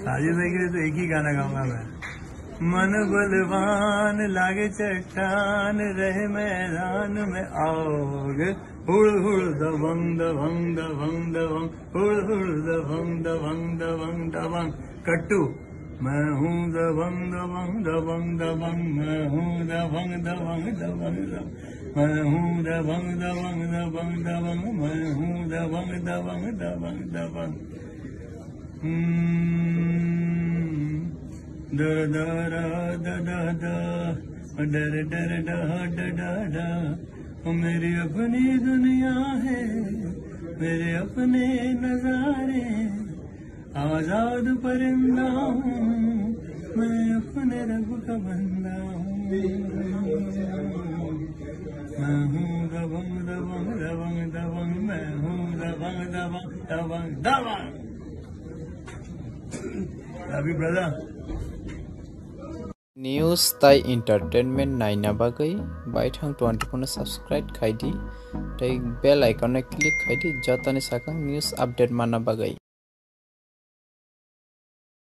साजिद भाई के लिए तो एक ही गाना गाऊँगा मैं मन बलवान लागे चट्टान रहे मैदान में आओगे हुड़ हुड़ दबंग दबंग दबंग दबंग हुड़ हुड़ दबंग दबंग दबंग दबंग कट्टू मैं हूँ दबंग दबंग दबंग दबंग मैं हूँ दबंग दबंग दबंग दबंग मैं हूँ दबंग दबंग दबंग दबंग मैं हूँ दबंग दबंग दबंग दबंग हम्म, द द र द द द डर डर डा डा डा डा मेरी अपनी दुनिया है, मेरे अपने नजारे। आज़ाद परिंदा हूँ, मैं अपने रब का बंदा हूँ। मैं हूँ दबंग दबंग दबंग दबंग, मैं हूँ दबंग दबंग दबंग दबंग। Happy न्यूज़ ताई इंटरटेनमेंट नाइना बागै बाइट हंग ट्वेंटी फोन सब्सक्राइब खाई दी तई बेल आइकन क्लिक खाई दी जतने सकंग न्यूज़ अपडेट माना बागै